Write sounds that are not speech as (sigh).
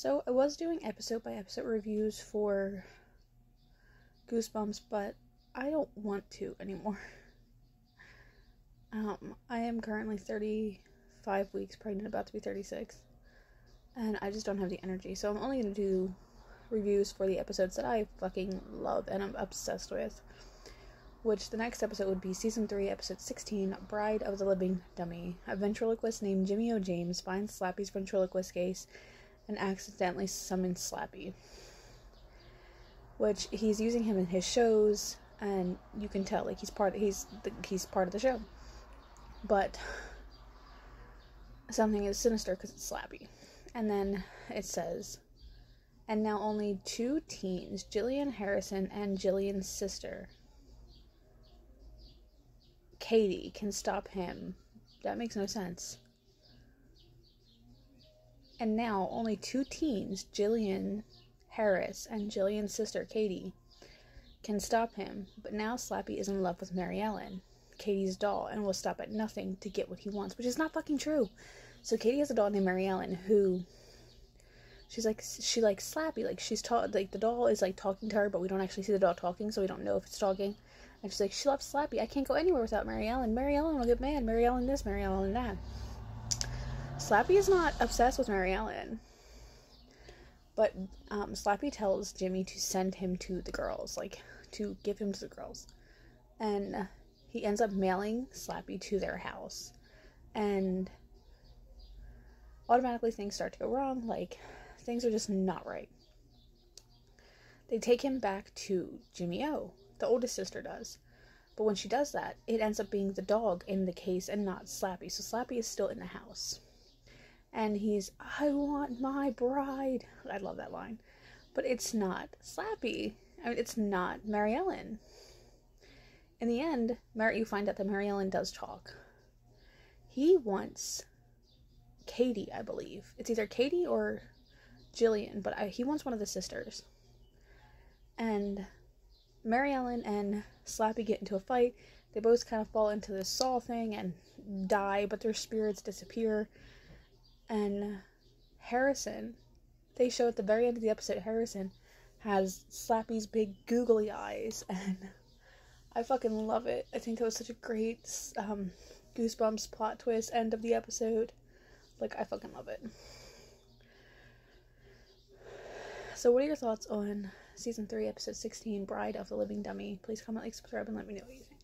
So I was doing episode by episode reviews for Goosebumps, but I don't want to anymore. (laughs) Um, I am currently 35 weeks pregnant, about to be 36, and I just don't have the energy. So I'm only gonna do reviews for the episodes that I fucking love and I'm obsessed with. Which the next episode would be season 3, episode 16, Bride of the Living Dummy. A ventriloquist named Jimmy O. James finds Slappy's ventriloquist case and accidentally summons Slappy. Which he's using him in his shows, and you can tell like he's part. Of, he's the, he's part of the show, but something is sinister because it's Slappy. And then it says, and now only two teens, Jillian Harrison and Jillian's sister, Katie, can stop him. That makes no sense. And now only two teens, Jillian Harris and Jillian's sister Katie, can stop him. But now Slappy is in love with Mary Ellen, Katie's doll, and will stop at nothing to get what he wants, which is not fucking true. So Katie has a doll named Mary Ellen who she's like she likes Slappy, like she's taught like the doll is like talking to her, but we don't actually see the doll talking, so we don't know if it's talking. And she's like, she loves Slappy. I can't go anywhere without Mary Ellen. Mary Ellen will get mad. Mary Ellen this, Mary Ellen that. Slappy is not obsessed with Mary Ellen. But um, Slappy tells Jimmy to send him to the girls, like to give him to the girls. And he ends up mailing Slappy to their house. And automatically things start to go wrong. Like things are just not right. They take him back to Jimmy O. The oldest sister does. But when she does that, it ends up being the dog in the case and not Slappy. So Slappy is still in the house and he's I want my bride. I love that line. But it's not Slappy. I mean it's not Mary Ellen. In the end, Mary you find out that Mary Ellen does talk. He wants Katie, I believe. It's either Katie or Jillian, but I, he wants one of the sisters. And Mary Ellen and Slappy get into a fight. They both kind of fall into this saw thing and die, but their spirits disappear and Harrison, they show at the very end of the episode, Harrison has Slappy's big googly eyes, (laughs) and I fucking love it. I think that was such a great um, Goosebumps plot twist end of the episode. Like, I fucking love it. So, what are your thoughts on season 3, episode 16, Bride of the Living Dummy? Please comment, like, subscribe, and let me know what you think.